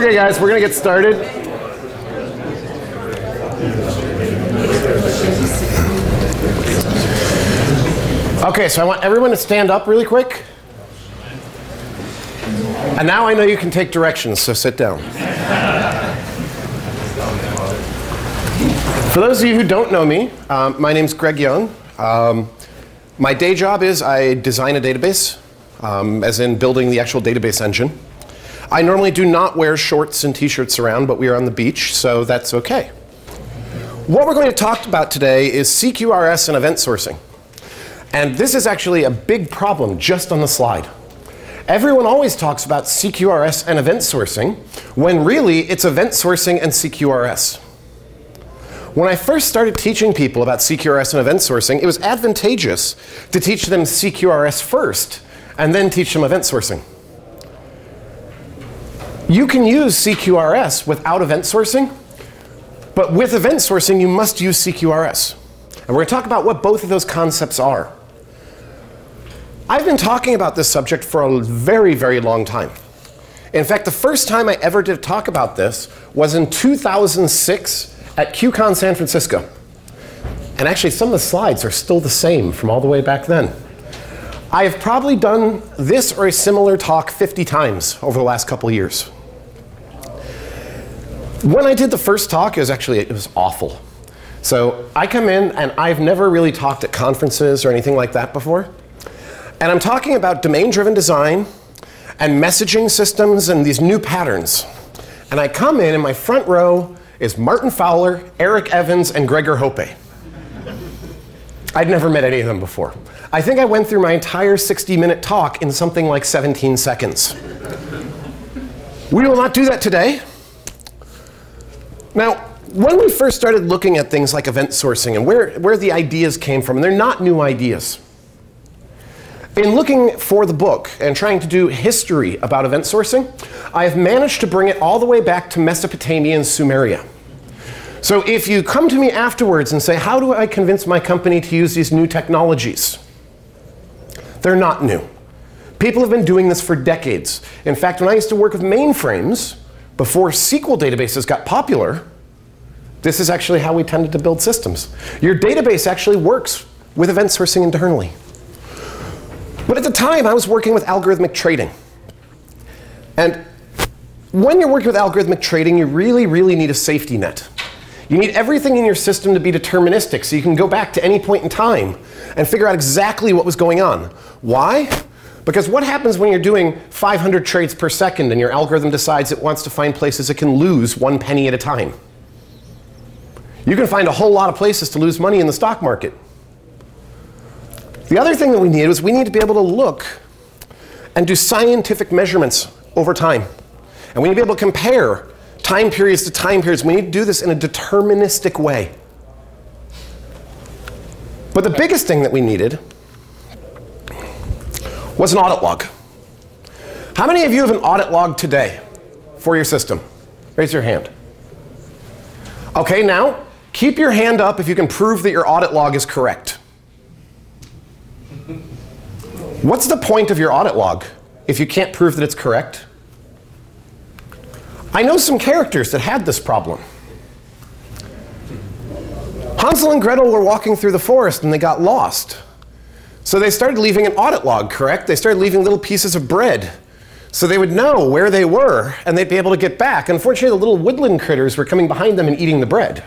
Okay, guys, we're going to get started. Okay, so I want everyone to stand up really quick. And now I know you can take directions, so sit down. For those of you who don't know me, um, my name's Greg Young. Um, my day job is I design a database, um, as in building the actual database engine. I normally do not wear shorts and t-shirts around, but we are on the beach, so that's okay. What we're going to talk about today is CQRS and event sourcing. And this is actually a big problem just on the slide. Everyone always talks about CQRS and event sourcing, when really it's event sourcing and CQRS. When I first started teaching people about CQRS and event sourcing, it was advantageous to teach them CQRS first and then teach them event sourcing. You can use CQRS without event sourcing, but with event sourcing, you must use CQRS. And we're going to talk about what both of those concepts are. I've been talking about this subject for a very, very long time. In fact, the first time I ever did talk about this was in 2006 at QCon San Francisco. And actually, some of the slides are still the same from all the way back then. I have probably done this or a similar talk 50 times over the last couple years. When I did the first talk, it was actually it was awful. So I come in and I've never really talked at conferences or anything like that before. And I'm talking about domain-driven design and messaging systems and these new patterns. And I come in and my front row is Martin Fowler, Eric Evans, and Gregor Hohpe. I'd never met any of them before. I think I went through my entire 60-minute talk in something like 17 seconds. we will not do that today. Now, when we first started looking at things like event sourcing and where, where the ideas came from, and they're not new ideas. In looking for the book and trying to do history about event sourcing, I have managed to bring it all the way back to Mesopotamia and Sumeria. So if you come to me afterwards and say, how do I convince my company to use these new technologies? They're not new. People have been doing this for decades. In fact, when I used to work with mainframes, before SQL databases got popular, this is actually how we tended to build systems. Your database actually works with event sourcing internally. But at the time, I was working with algorithmic trading. And when you're working with algorithmic trading, you really, really need a safety net. You need everything in your system to be deterministic so you can go back to any point in time and figure out exactly what was going on. Why? Because what happens when you're doing 500 trades per second and your algorithm decides it wants to find places it can lose one penny at a time? You can find a whole lot of places to lose money in the stock market. The other thing that we need is we need to be able to look and do scientific measurements over time. And we need to be able to compare time periods to time periods. We need to do this in a deterministic way. But the biggest thing that we needed was an audit log. How many of you have an audit log today for your system? Raise your hand. Okay, now keep your hand up if you can prove that your audit log is correct. What's the point of your audit log if you can't prove that it's correct? I know some characters that had this problem. Hansel and Gretel were walking through the forest and they got lost. So they started leaving an audit log, correct? They started leaving little pieces of bread. So they would know where they were and they'd be able to get back. Unfortunately, the little woodland critters were coming behind them and eating the bread.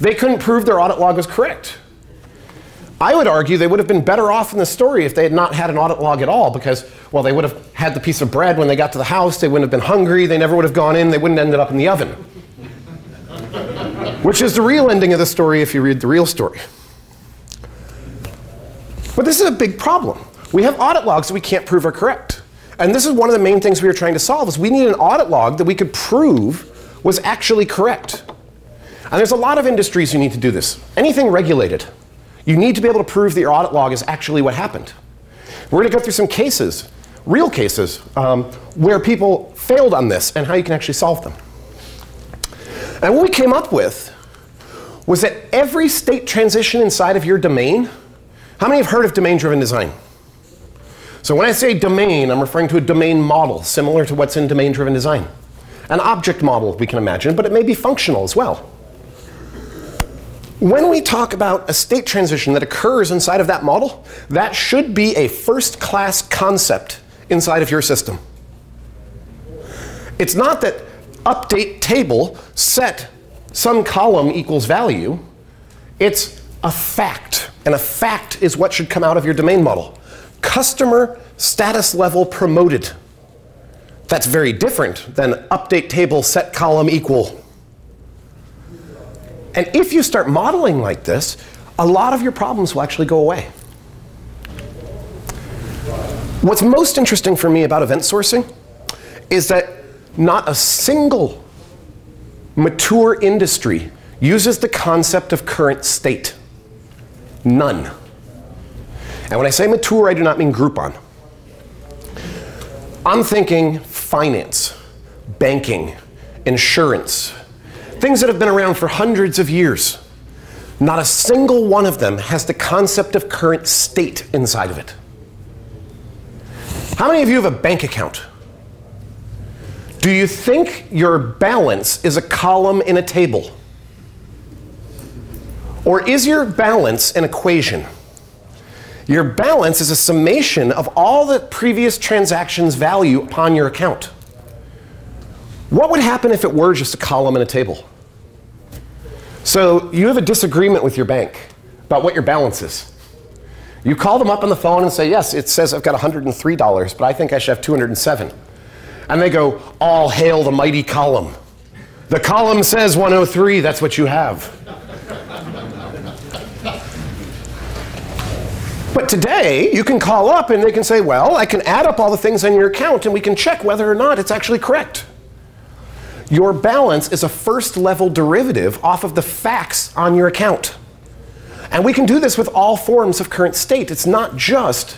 They couldn't prove their audit log was correct. I would argue they would have been better off in the story if they had not had an audit log at all because, well, they would have had the piece of bread when they got to the house, they wouldn't have been hungry, they never would have gone in, they wouldn't have ended up in the oven. Which is the real ending of the story if you read the real story. But this is a big problem. We have audit logs that we can't prove are correct. And this is one of the main things we were trying to solve is we need an audit log that we could prove was actually correct. And there's a lot of industries who need to do this. Anything regulated. You need to be able to prove that your audit log is actually what happened. We're going to go through some cases, real cases, um, where people failed on this and how you can actually solve them. And what we came up with was that every state transition inside of your domain, how many have heard of domain-driven design? So when I say domain, I'm referring to a domain model, similar to what's in domain-driven design. an object model we can imagine, but it may be functional as well. When we talk about a state transition that occurs inside of that model, that should be a first class concept inside of your system. It's not that update table set some column equals value. It's a fact. And a fact is what should come out of your domain model. Customer status level promoted. That's very different than update table set column equal. And if you start modeling like this, a lot of your problems will actually go away. What's most interesting for me about event sourcing is that not a single mature industry uses the concept of current state. None. And when I say mature, I do not mean Groupon. I'm thinking finance, banking, insurance, things that have been around for hundreds of years. Not a single one of them has the concept of current state inside of it. How many of you have a bank account? Do you think your balance is a column in a table? Or is your balance an equation? Your balance is a summation of all the previous transactions' value upon your account. What would happen if it were just a column in a table? So you have a disagreement with your bank about what your balance is. You call them up on the phone and say, yes, it says I've got $103, but I think I should have 207. And they go, all hail the mighty column. The column says 103, that's what you have. But today, you can call up and they can say, well, I can add up all the things on your account and we can check whether or not it's actually correct. Your balance is a first level derivative off of the facts on your account. And we can do this with all forms of current state. It's not just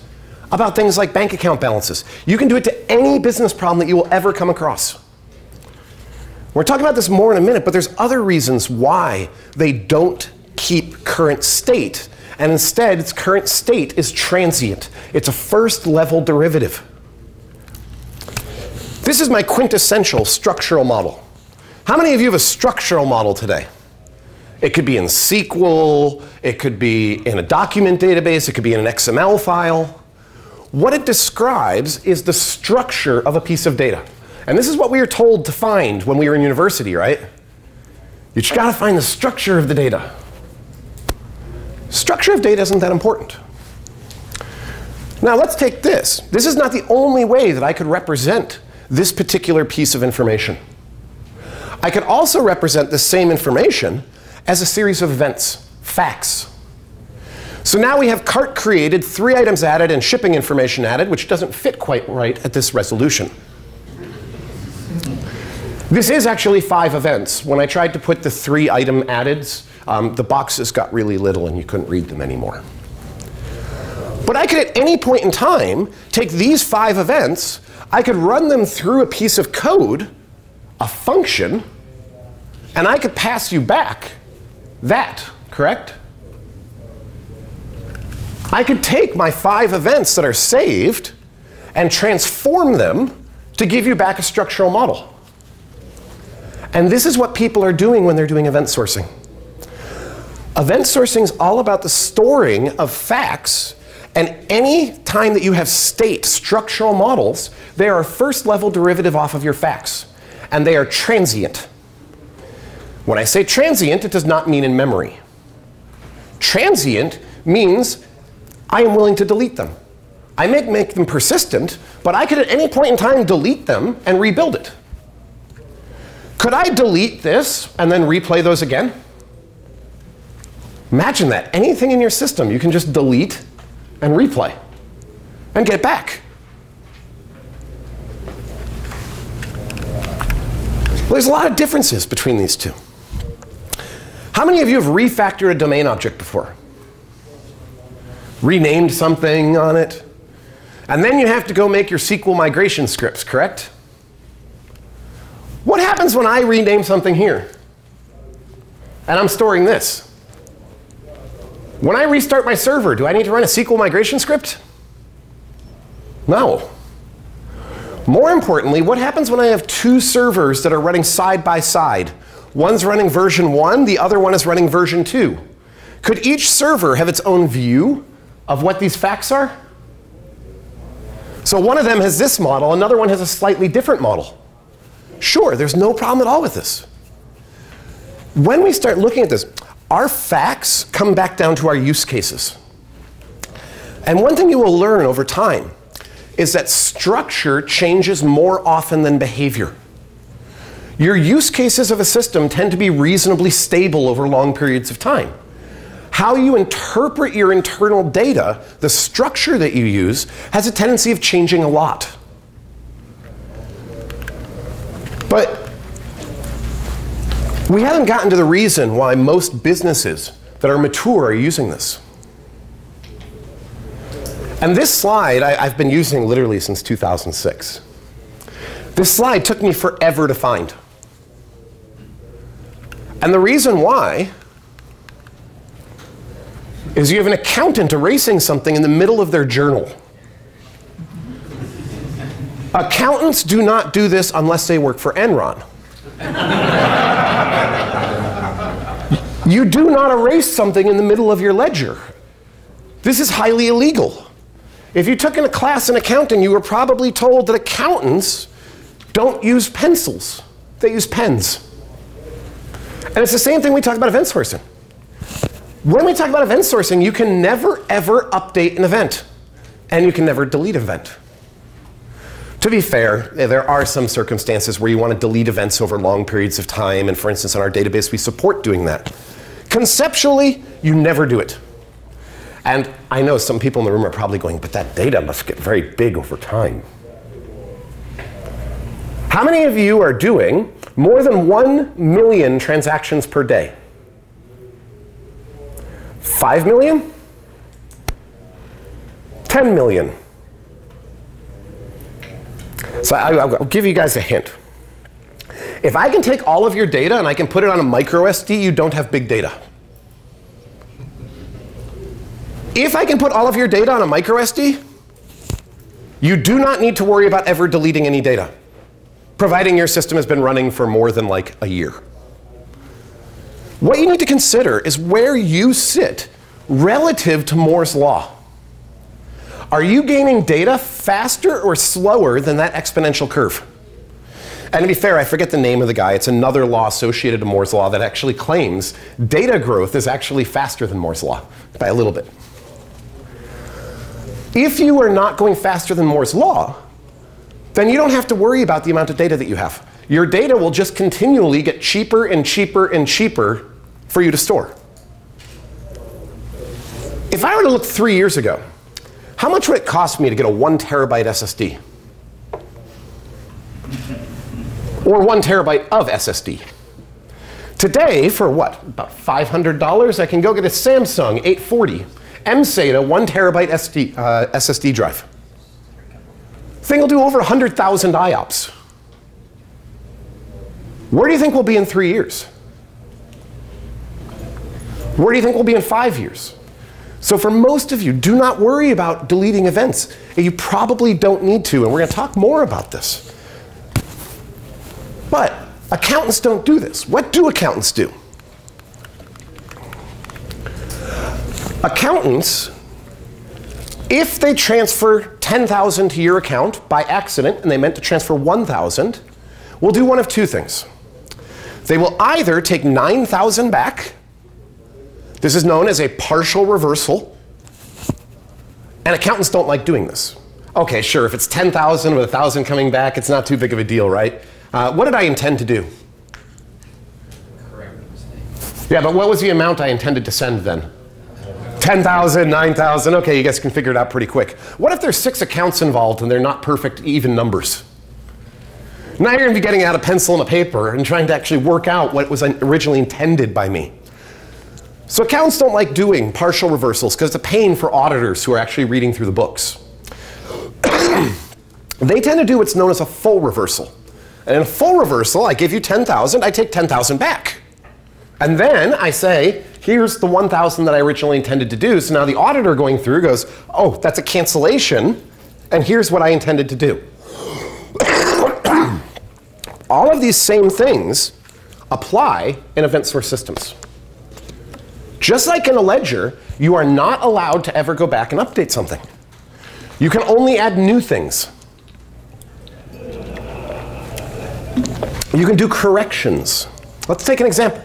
about things like bank account balances. You can do it to any business problem that you will ever come across. We're talking about this more in a minute, but there's other reasons why they don't keep current state and instead its current state is transient. It's a first level derivative. This is my quintessential structural model. How many of you have a structural model today? It could be in SQL, it could be in a document database, it could be in an XML file. What it describes is the structure of a piece of data. And this is what we were told to find when we were in university, right? You just got to find the structure of the data. Structure of data isn't that important. Now let's take this. This is not the only way that I could represent this particular piece of information. I could also represent the same information as a series of events, facts. So now we have cart created, three items added, and shipping information added, which doesn't fit quite right at this resolution. This is actually five events. When I tried to put the three item addeds um, the boxes got really little and you couldn't read them anymore. But I could at any point in time take these five events, I could run them through a piece of code, a function, and I could pass you back that, correct? I could take my five events that are saved and transform them to give you back a structural model. And this is what people are doing when they're doing event sourcing. Event sourcing is all about the storing of facts. And any time that you have state structural models, they are first level derivative off of your facts. And they are transient. When I say transient, it does not mean in memory. Transient means I am willing to delete them. I may make them persistent, but I could at any point in time delete them and rebuild it. Could I delete this and then replay those again? Imagine that. Anything in your system, you can just delete and replay and get back. Well, there's a lot of differences between these two. How many of you have refactored a domain object before? Renamed something on it? And then you have to go make your SQL migration scripts, correct? What happens when I rename something here? And I'm storing this. When I restart my server, do I need to run a SQL migration script? No. More importantly, what happens when I have two servers that are running side by side? One's running version 1, the other one is running version 2. Could each server have its own view of what these facts are? So one of them has this model, another one has a slightly different model. Sure, there's no problem at all with this. When we start looking at this, our facts come back down to our use cases. And one thing you will learn over time is that structure changes more often than behavior. Your use cases of a system tend to be reasonably stable over long periods of time. How you interpret your internal data, the structure that you use, has a tendency of changing a lot. But we haven't gotten to the reason why most businesses that are mature are using this. And this slide I, have been using literally since 2006. This slide took me forever to find. And the reason why is you have an accountant erasing something in the middle of their journal. Accountants do not do this unless they work for Enron. you do not erase something in the middle of your ledger. This is highly illegal. If you took in a class in accounting, you were probably told that accountants don't use pencils, they use pens. And it's the same thing we talk about event sourcing. When we talk about event sourcing, you can never, ever update an event. And you can never delete an event. To be fair, there are some circumstances where you want to delete events over long periods of time. And for instance, in our database, we support doing that. Conceptually, you never do it. And I know some people in the room are probably going, but that data must get very big over time. How many of you are doing more than 1 million transactions per day? 5 million? 10 million? So I, will give you guys a hint. If I can take all of your data and I can put it on a micro SD, you don't have big data. If I can put all of your data on a micro SD, you do not need to worry about ever deleting any data, providing your system has been running for more than like a year. What you need to consider is where you sit relative to Moore's law. Are you gaining data faster or slower than that exponential curve? And to be fair, I forget the name of the guy. It's another law associated to Moore's law that actually claims data growth is actually faster than Moore's law by a little bit. If you are not going faster than Moore's law, then you don't have to worry about the amount of data that you have. Your data will just continually get cheaper and cheaper and cheaper for you to store. If I were to look three years ago, how much would it cost me to get a one terabyte SSD? Or one terabyte of SSD? Today, for what, about $500, I can go get a Samsung 840 MSATA 1 terabyte SD, uh, SSD drive. Thing will do over 100,000 IOPS. Where do you think we'll be in three years? Where do you think we'll be in five years? So for most of you, do not worry about deleting events. You probably don't need to, and we're going to talk more about this. But accountants don't do this. What do accountants do? Accountants, if they transfer 10,000 to your account by accident and they meant to transfer 1,000, will do one of two things. They will either take 9,000 back. This is known as a partial reversal. And accountants don't like doing this. OK, sure, if it's 10,000 with 1,000 coming back, it's not too big of a deal, right? Uh, what did I intend to do? Yeah, but what was the amount I intended to send then? 10,000, 9,000. OK, you guys can figure it out pretty quick. What if there's six accounts involved and they're not perfect even numbers? Now you're going to be getting out a pencil and a paper and trying to actually work out what was originally intended by me. So accountants don't like doing partial reversals because it's a pain for auditors who are actually reading through the books. they tend to do what's known as a full reversal. And in a full reversal, I give you 10,000, I take 10,000 back. And then I say, here's the 1,000 that I originally intended to do. So now the auditor going through goes, oh, that's a cancellation. And here's what I intended to do. All of these same things apply in event source systems. Just like in a ledger, you are not allowed to ever go back and update something. You can only add new things. You can do corrections. Let's take an example.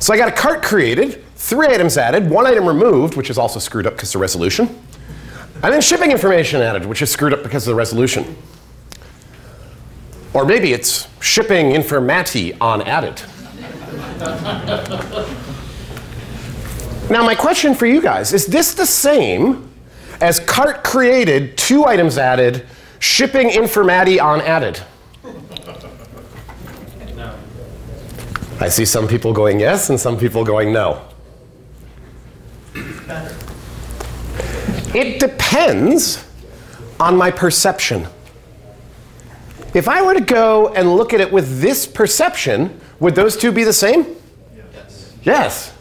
So I got a cart created, three items added, one item removed, which is also screwed up because of the resolution, and then shipping information added, which is screwed up because of the resolution. Or maybe it's shipping informati on added. now my question for you guys, is this the same as cart created, two items added, shipping informati on added? I see some people going yes and some people going no. It depends on my perception. If I were to go and look at it with this perception, would those two be the same? Yes. Yes.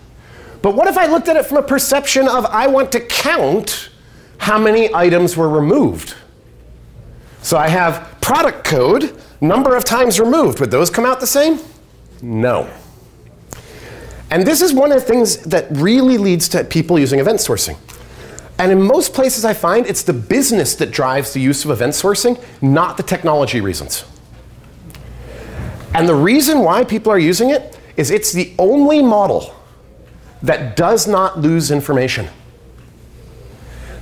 But what if I looked at it from a perception of I want to count how many items were removed? So I have product code, number of times removed. Would those come out the same? No. And this is one of the things that really leads to people using event sourcing. And in most places I find, it's the business that drives the use of event sourcing, not the technology reasons. And the reason why people are using it is it's the only model that does not lose information.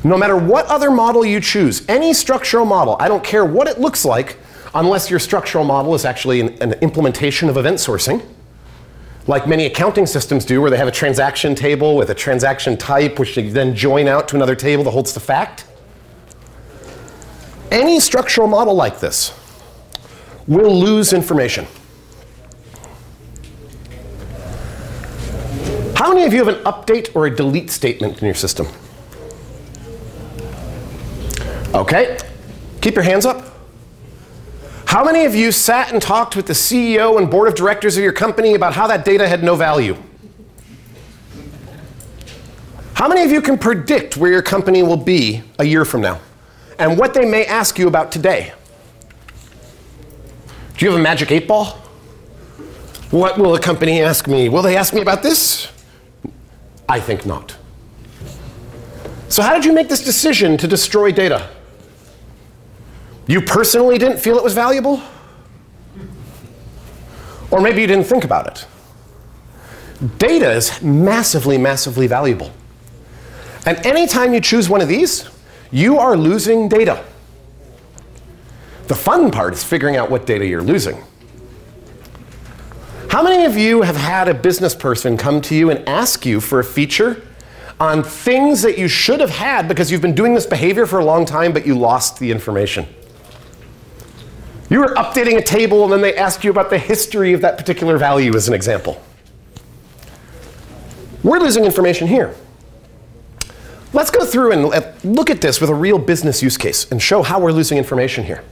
No matter what other model you choose, any structural model, I don't care what it looks like, unless your structural model is actually an, an implementation of event sourcing, like many accounting systems do, where they have a transaction table with a transaction type, which they then join out to another table that holds the fact. Any structural model like this will lose information. How many of you have an update or a delete statement in your system? Okay, keep your hands up. How many of you sat and talked with the CEO and board of directors of your company about how that data had no value? How many of you can predict where your company will be a year from now and what they may ask you about today? Do you have a magic eight ball? What will a company ask me? Will they ask me about this? I think not. So, how did you make this decision to destroy data? You personally didn't feel it was valuable? Or maybe you didn't think about it. Data is massively, massively valuable. And anytime you choose one of these, you are losing data. The fun part is figuring out what data you're losing. How many of you have had a business person come to you and ask you for a feature on things that you should have had because you've been doing this behavior for a long time, but you lost the information? You were updating a table and then they asked you about the history of that particular value as an example. We're losing information here. Let's go through and look at this with a real business use case and show how we're losing information here.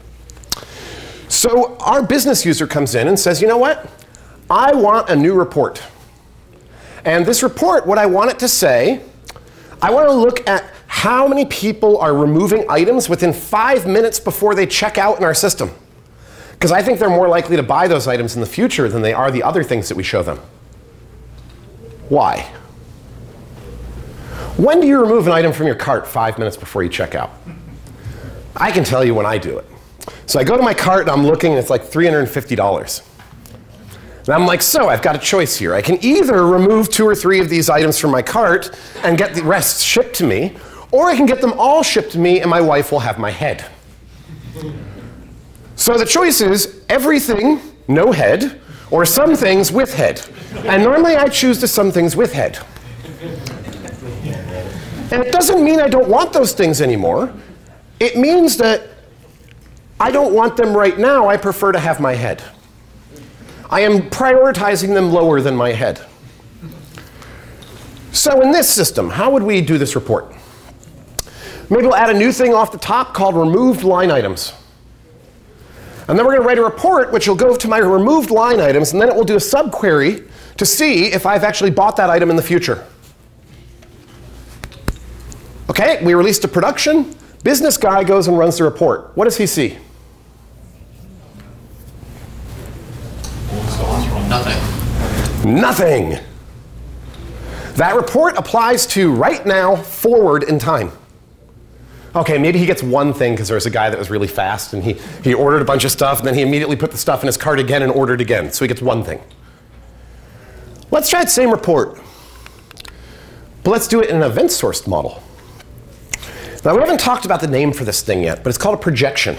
So our business user comes in and says, you know what? I want a new report. And this report, what I want it to say, I want to look at how many people are removing items within five minutes before they check out in our system. Because I think they're more likely to buy those items in the future than they are the other things that we show them. Why? When do you remove an item from your cart five minutes before you check out? I can tell you when I do it. So I go to my cart and I'm looking and it's like $350. And I'm like, so I've got a choice here. I can either remove two or three of these items from my cart and get the rest shipped to me, or I can get them all shipped to me and my wife will have my head. So the choice is everything, no head, or some things with head. And normally I choose to some things with head. And it doesn't mean I don't want those things anymore. It means that I don't want them right now. I prefer to have my head. I am prioritizing them lower than my head. So in this system, how would we do this report? Maybe we'll add a new thing off the top called removed line items. And then we're going to write a report which will go to my removed line items, and then it will do a subquery to see if I've actually bought that item in the future. Okay, we released a production. Business guy goes and runs the report. What does he see? Nothing. Nothing. That report applies to right now, forward in time. Okay, maybe he gets one thing because there was a guy that was really fast and he, he ordered a bunch of stuff and then he immediately put the stuff in his cart again and ordered again. So he gets one thing. Let's try the same report. But let's do it in an event sourced model. Now, we haven't talked about the name for this thing yet, but it's called a projection.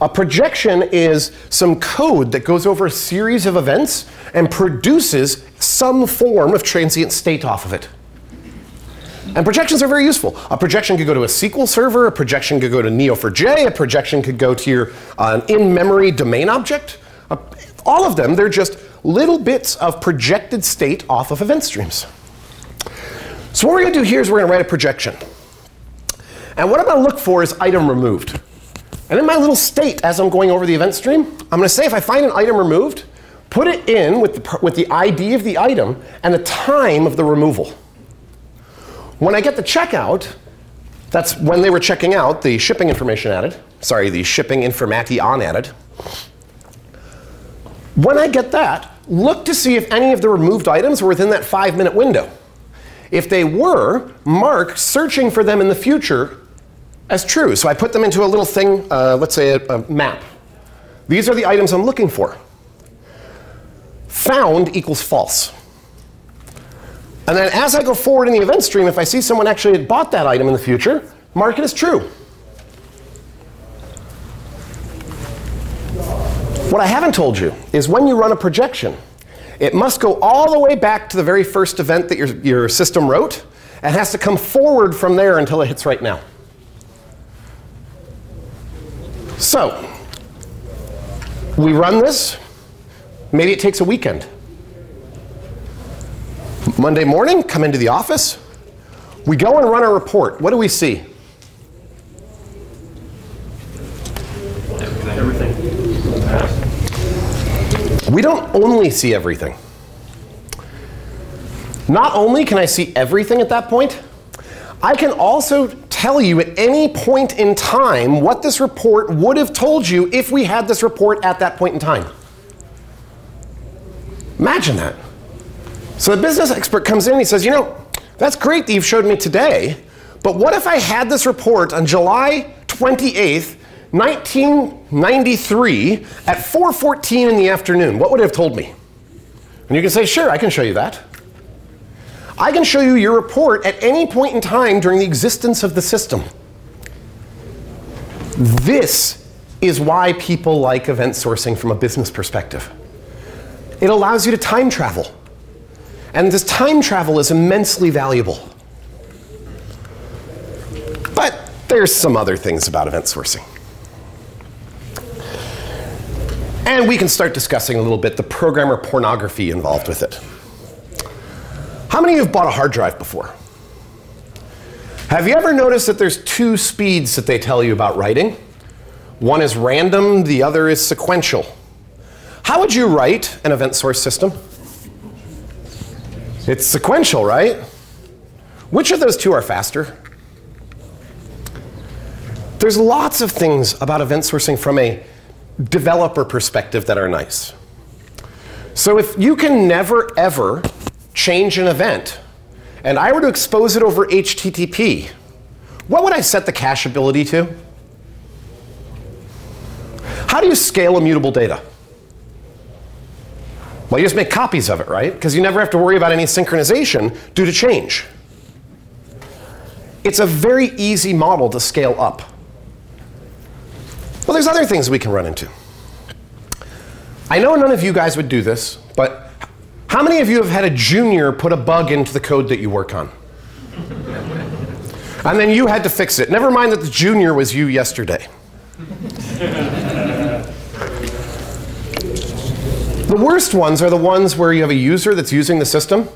A projection is some code that goes over a series of events and produces some form of transient state off of it. And projections are very useful. A projection could go to a SQL server, a projection could go to Neo4j, a projection could go to your uh, in-memory domain object. Uh, all of them, they're just little bits of projected state off of event streams. So what we're going to do here is we're going to write a projection. And what I'm going to look for is item removed. And in my little state, as I'm going over the event stream, I'm going to say if I find an item removed, put it in with the, with the ID of the item and the time of the removal. When I get the checkout, that's when they were checking out, the shipping information added. Sorry, the shipping informati on added. When I get that, look to see if any of the removed items were within that five minute window. If they were, mark searching for them in the future as true. So I put them into a little thing, uh, let's say a, a map. These are the items I'm looking for. Found equals false. And then as I go forward in the event stream, if I see someone actually had bought that item in the future, mark it as true. What I haven't told you is when you run a projection, it must go all the way back to the very first event that your, your system wrote and has to come forward from there until it hits right now. So, we run this. Maybe it takes a weekend. Monday morning, come into the office. We go and run a report. What do we see? Everything. We don't only see everything. Not only can I see everything at that point, I can also tell you at any point in time what this report would have told you if we had this report at that point in time. Imagine that. So the business expert comes in and he says, you know, that's great that you've showed me today, but what if I had this report on July 28th, 1993 at 4.14 in the afternoon? What would it have told me? And you can say, sure, I can show you that. I can show you your report at any point in time during the existence of the system. This is why people like event sourcing from a business perspective. It allows you to time travel. And this time travel is immensely valuable. But there's some other things about event sourcing. And we can start discussing a little bit the programmer pornography involved with it. How many of you have bought a hard drive before? Have you ever noticed that there's two speeds that they tell you about writing? One is random, the other is sequential. How would you write an event source system? It's sequential, right? Which of those two are faster? There's lots of things about event sourcing from a developer perspective that are nice. So if you can never, ever change an event, and I were to expose it over HTTP, what would I set the cacheability to? How do you scale immutable data? Well, you just make copies of it, right? Because you never have to worry about any synchronization due to change. It's a very easy model to scale up. Well, there's other things we can run into. I know none of you guys would do this, but how many of you have had a junior put a bug into the code that you work on? and then you had to fix it. Never mind that the junior was you yesterday. The worst ones are the ones where you have a user that's using the system,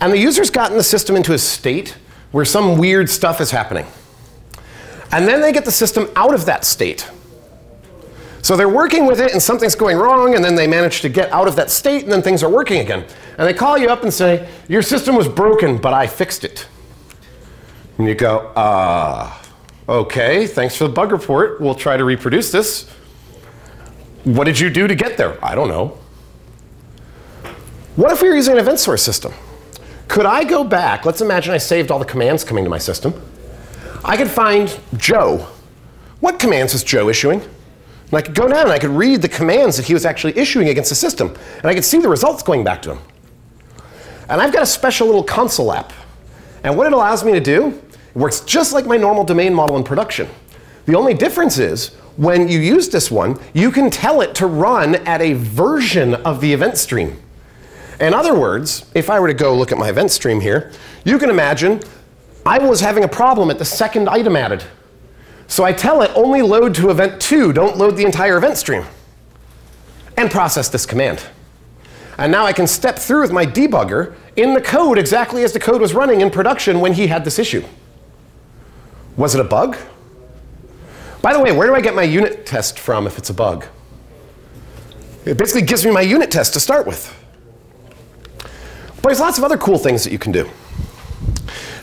and the user's gotten the system into a state where some weird stuff is happening. And then they get the system out of that state. So they're working with it and something's going wrong and then they manage to get out of that state and then things are working again. And they call you up and say, your system was broken, but I fixed it. And you go, ah, uh, okay, thanks for the bug report. We'll try to reproduce this. What did you do to get there? I don't know. What if we were using an event source system? Could I go back? Let's imagine I saved all the commands coming to my system. I could find Joe. What commands was Joe issuing? And I could go down and I could read the commands that he was actually issuing against the system. And I could see the results going back to him. And I've got a special little console app. And what it allows me to do, it works just like my normal domain model in production. The only difference is when you use this one, you can tell it to run at a version of the event stream. In other words, if I were to go look at my event stream here, you can imagine I was having a problem at the second item added. So I tell it only load to event 2, don't load the entire event stream. And process this command. And now I can step through with my debugger in the code exactly as the code was running in production when he had this issue. Was it a bug? By the way, where do I get my unit test from if it's a bug? It basically gives me my unit test to start with. But there's lots of other cool things that you can do.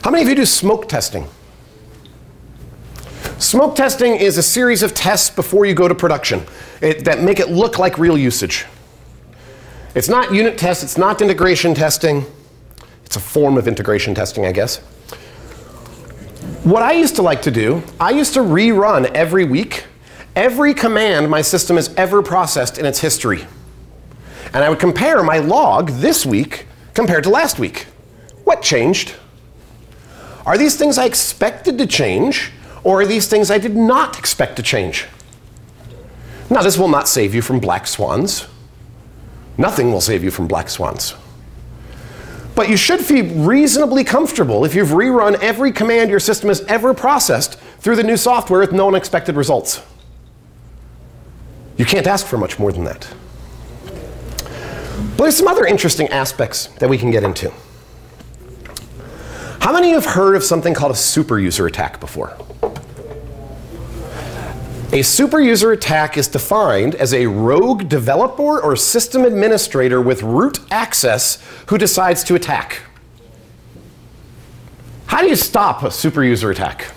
How many of you do smoke testing? Smoke testing is a series of tests before you go to production it, that make it look like real usage. It's not unit tests, it's not integration testing. It's a form of integration testing, I guess. What I used to like to do, I used to rerun every week every command my system has ever processed in its history. And I would compare my log this week compared to last week. What changed? Are these things I expected to change, or are these things I did not expect to change? Now, this will not save you from black swans. Nothing will save you from black swans. But you should feel reasonably comfortable if you've rerun every command your system has ever processed through the new software with no unexpected results. You can't ask for much more than that. But there's some other interesting aspects that we can get into. How many of you have heard of something called a super user attack before? A super user attack is defined as a rogue developer or system administrator with root access who decides to attack. How do you stop a super user attack?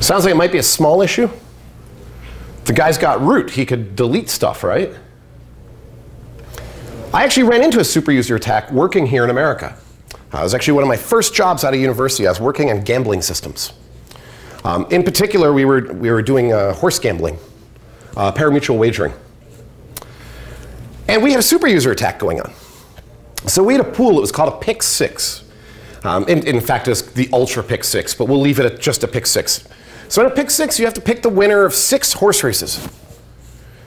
Sounds like it might be a small issue. The guy's got root. He could delete stuff, right? I actually ran into a super user attack working here in America. Uh, it was actually one of my first jobs out of university. I was working on gambling systems. Um, in particular, we were, we were doing uh, horse gambling, uh, parimutuel wagering. And we had a super user attack going on. So we had a pool, it was called a pick six. Um, in, in, fact, it's the ultra pick six, but we'll leave it at just a pick six. So in a pick six, you have to pick the winner of six horse races.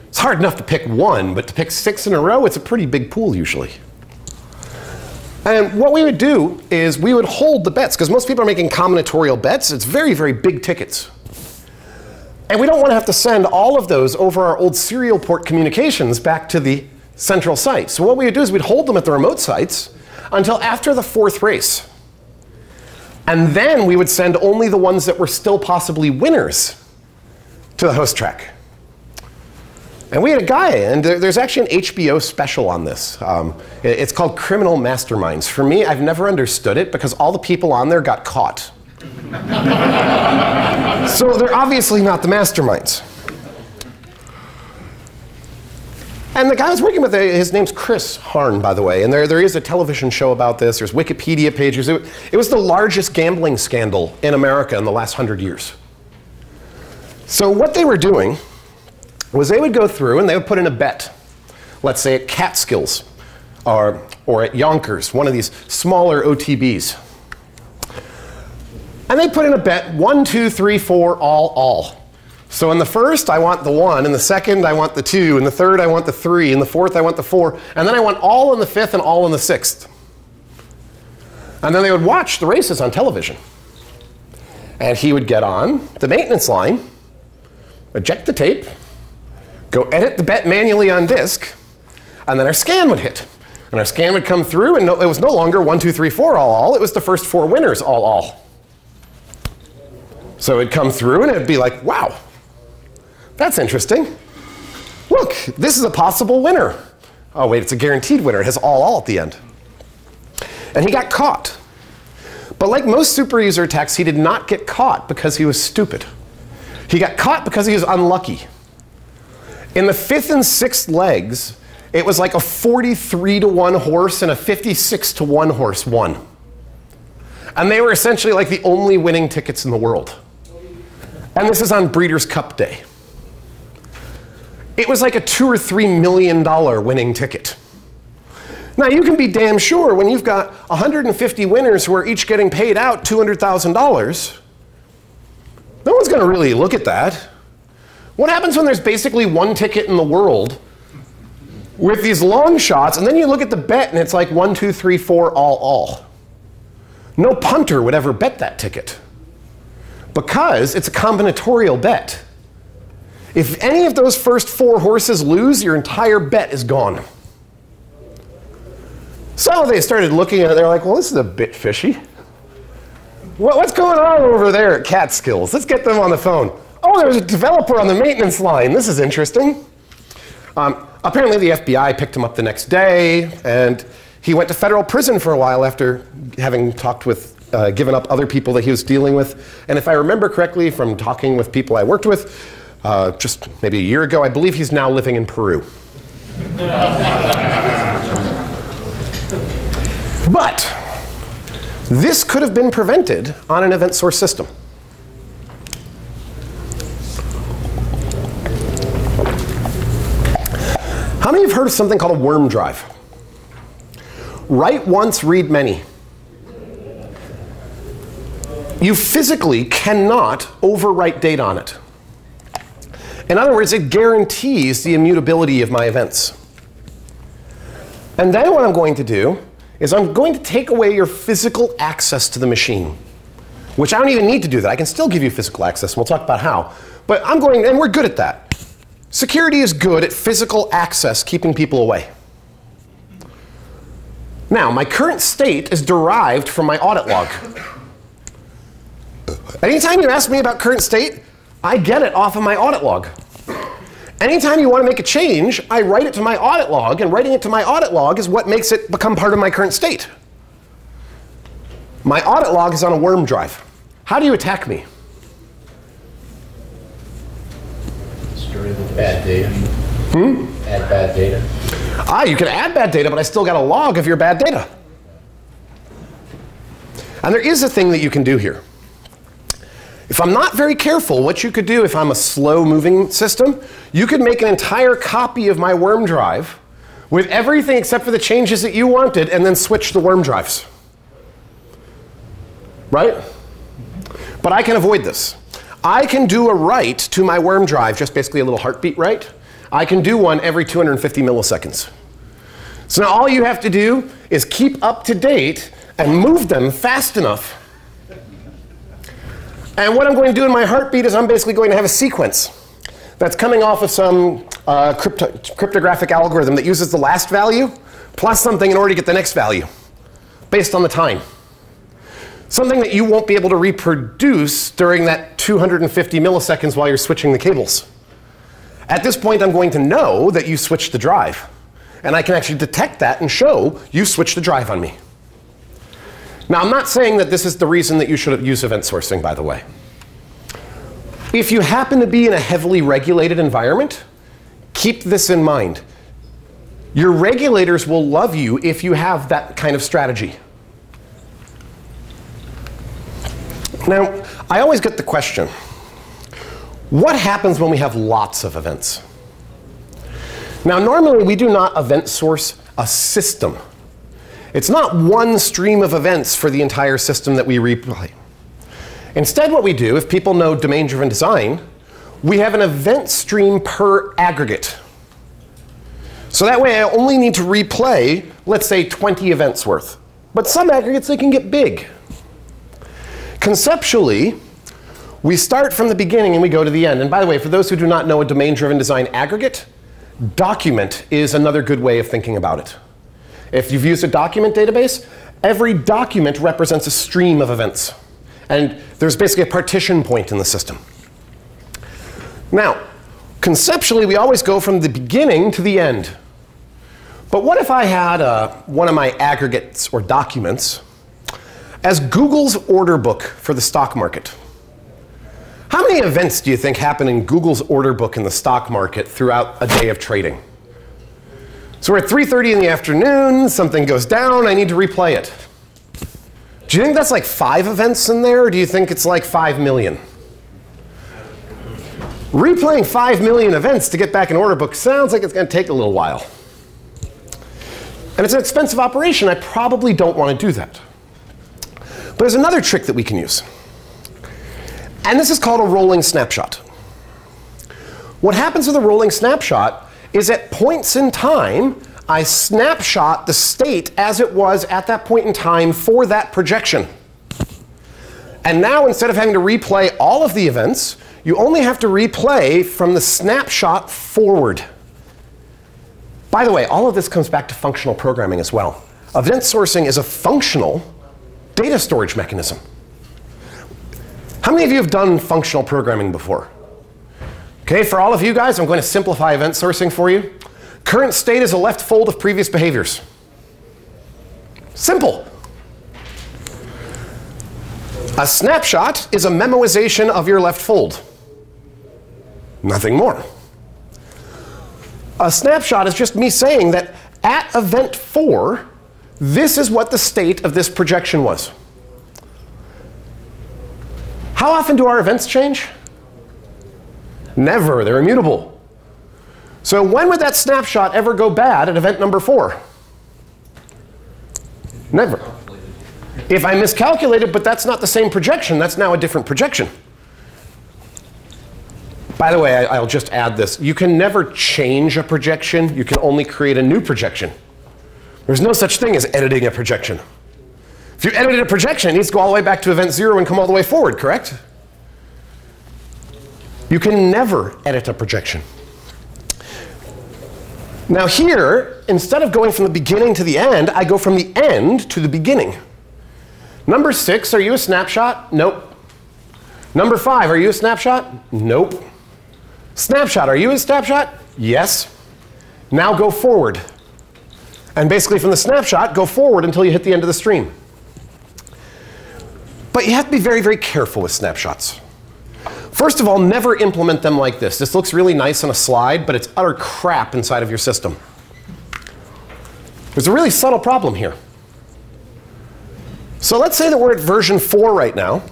It's hard enough to pick one, but to pick six in a row, it's a pretty big pool usually. And what we would do is we would hold the bets, because most people are making combinatorial bets. It's very, very big tickets. And we don't want to have to send all of those over our old serial port communications back to the central site. So what we would do is we'd hold them at the remote sites until after the fourth race. And then we would send only the ones that were still possibly winners to the host track. And we had a guy, and there, there's actually an HBO special on this. Um, it, it's called Criminal Masterminds. For me, I've never understood it because all the people on there got caught. so they're obviously not the masterminds. And the guy I was working with, uh, his name's Chris Harn, by the way. And there, there is a television show about this. There's Wikipedia pages. It, it was the largest gambling scandal in America in the last hundred years. So what they were doing was they would go through and they would put in a bet. Let's say at Catskills or, or at Yonkers, one of these smaller OTBs. And they put in a bet, one, two, three, four, all, all. So in the first, I want the one. In the second, I want the two. In the third, I want the three. In the fourth, I want the four. And then I want all in the fifth and all in the sixth. And then they would watch the races on television. And he would get on the maintenance line, eject the tape, go edit the bet manually on disk, and then our scan would hit. And our scan would come through, and no, it was no longer one, two, three, four, all, all. It was the first four winners, all, all. So it'd come through, and it'd be like, wow, that's interesting. Look, this is a possible winner. Oh, wait, it's a guaranteed winner. It has all all at the end. And he got caught. But like most super user attacks, he did not get caught because he was stupid. He got caught because he was unlucky. In the fifth and sixth legs, it was like a 43 to 1 horse and a 56 to 1 horse won. And they were essentially like the only winning tickets in the world. And this is on Breeders' Cup Day. It was like a two or three million dollar winning ticket. Now you can be damn sure when you've got 150 winners who are each getting paid out $200,000, no one's going to really look at that. What happens when there's basically one ticket in the world with these long shots, and then you look at the bet and it's like one, two, three, four, all, all? No punter would ever bet that ticket because it's a combinatorial bet. If any of those first four horses lose, your entire bet is gone. So they started looking at it. They're like, well, this is a bit fishy. what's going on over there at Catskills? Let's get them on the phone. Oh, there's a developer on the maintenance line. This is interesting. Um, apparently, the FBI picked him up the next day, and he went to federal prison for a while after having talked with, uh, given up other people that he was dealing with. And if I remember correctly from talking with people I worked with, uh, just maybe a year ago, I believe he's now living in Peru. But this could have been prevented on an event source system. How many have heard of something called a worm drive? Write once, read many. You physically cannot overwrite data on it. In other words, it guarantees the immutability of my events. And then what I'm going to do is I'm going to take away your physical access to the machine, which I don't even need to do that. I can still give you physical access, and we'll talk about how. But I'm going, and we're good at that. Security is good at physical access, keeping people away. Now, my current state is derived from my audit log. Anytime you ask me about current state, I get it off of my audit log. Anytime you want to make a change, I write it to my audit log, and writing it to my audit log is what makes it become part of my current state. My audit log is on a worm drive. How do you attack me? Bad data. Hmm? Add bad data. Ah, you can add bad data, but I still got a log of your bad data. And there is a thing that you can do here. If I'm not very careful, what you could do if I'm a slow moving system, you could make an entire copy of my worm drive with everything except for the changes that you wanted and then switch the worm drives. Right? But I can avoid this. I can do a write to my worm drive, just basically a little heartbeat write. I can do one every 250 milliseconds. So now all you have to do is keep up to date and move them fast enough and what I'm going to do in my heartbeat is I'm basically going to have a sequence that's coming off of some uh, crypto cryptographic algorithm that uses the last value plus something in order to get the next value based on the time. Something that you won't be able to reproduce during that 250 milliseconds while you're switching the cables. At this point, I'm going to know that you switched the drive. And I can actually detect that and show you switched the drive on me. Now, I'm not saying that this is the reason that you should use event sourcing, by the way. If you happen to be in a heavily regulated environment, keep this in mind. Your regulators will love you if you have that kind of strategy. Now, I always get the question, what happens when we have lots of events? Now, normally we do not event source a system. It's not one stream of events for the entire system that we replay. Instead, what we do, if people know domain-driven design, we have an event stream per aggregate. So that way I only need to replay, let's say, 20 events worth. But some aggregates, they can get big. Conceptually, we start from the beginning and we go to the end. And by the way, for those who do not know a domain-driven design aggregate, document is another good way of thinking about it. If you've used a document database, every document represents a stream of events. And there's basically a partition point in the system. Now, conceptually, we always go from the beginning to the end. But what if I had uh, one of my aggregates or documents as Google's order book for the stock market? How many events do you think happen in Google's order book in the stock market throughout a day of trading? So we're at 3.30 in the afternoon, something goes down, I need to replay it. Do you think that's like five events in there, or do you think it's like five million? Replaying five million events to get back an order book sounds like it's going to take a little while. And it's an expensive operation. I probably don't want to do that. But there's another trick that we can use. And this is called a rolling snapshot. What happens with a rolling snapshot is at points in time, I snapshot the state as it was at that point in time for that projection. And now instead of having to replay all of the events, you only have to replay from the snapshot forward. By the way, all of this comes back to functional programming as well. Event sourcing is a functional data storage mechanism. How many of you have done functional programming before? Okay, for all of you guys, I'm going to simplify event sourcing for you. Current state is a left fold of previous behaviors. Simple. A snapshot is a memoization of your left fold. Nothing more. A snapshot is just me saying that at event 4, this is what the state of this projection was. How often do our events change? Never. They're immutable. So when would that snapshot ever go bad at event number four? Never. If I miscalculated, but that's not the same projection, that's now a different projection. By the way, I, will just add this. You can never change a projection. You can only create a new projection. There's no such thing as editing a projection. If you edited a projection, it needs to go all the way back to event zero and come all the way forward, correct? You can never edit a projection. Now here, instead of going from the beginning to the end, I go from the end to the beginning. Number six, are you a snapshot? Nope. Number five, are you a snapshot? Nope. Snapshot, are you a snapshot? Yes. Now go forward. And basically from the snapshot, go forward until you hit the end of the stream. But you have to be very, very careful with snapshots. First of all, never implement them like this. This looks really nice on a slide, but it's utter crap inside of your system. There's a really subtle problem here. So let's say that we're at version 4 right now,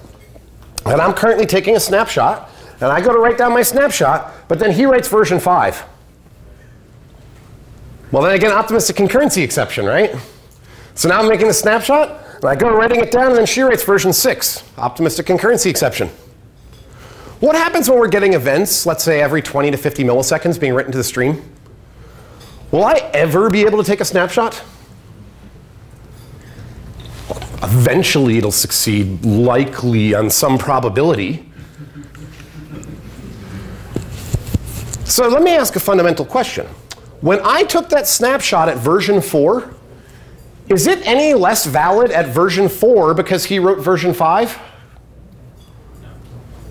and I'm currently taking a snapshot, and I go to write down my snapshot, but then he writes version 5. Well, then I get an optimistic concurrency exception, right? So now I'm making the snapshot, and I go writing it down, and then she writes version 6, optimistic concurrency exception. What happens when we're getting events, let's say every 20 to 50 milliseconds being written to the stream? Will I ever be able to take a snapshot? Eventually it'll succeed, likely on some probability. So let me ask a fundamental question. When I took that snapshot at version 4, is it any less valid at version 4 because he wrote version 5?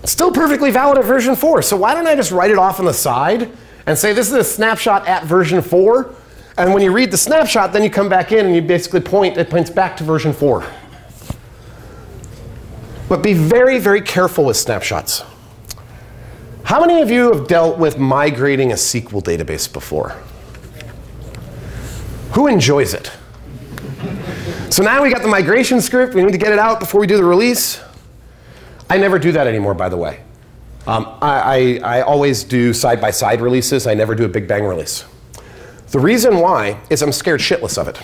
Still perfectly valid at version 4. So why don't I just write it off on the side and say this is a snapshot at version 4? And when you read the snapshot, then you come back in and you basically point, it points back to version 4. But be very, very careful with snapshots. How many of you have dealt with migrating a SQL database before? Who enjoys it? So now we got the migration script. We need to get it out before we do the release. I never do that anymore, by the way. Um, I, I, I always do side-by-side -side releases. I never do a big bang release. The reason why is I'm scared shitless of it.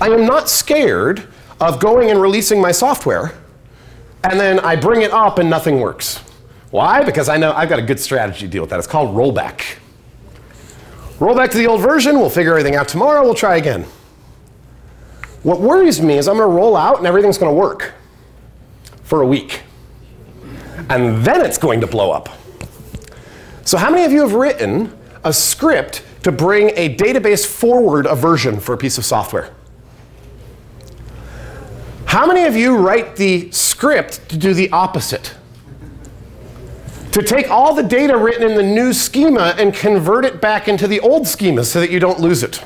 I am not scared of going and releasing my software, and then I bring it up and nothing works. Why? Because I know I've got a good strategy to deal with that. It's called rollback. Roll back to the old version, we'll figure everything out tomorrow, we'll try again. What worries me is I'm going to roll out and everything's going to work for a week. And then it's going to blow up. So how many of you have written a script to bring a database forward a version for a piece of software? How many of you write the script to do the opposite? To take all the data written in the new schema and convert it back into the old schema so that you don't lose it.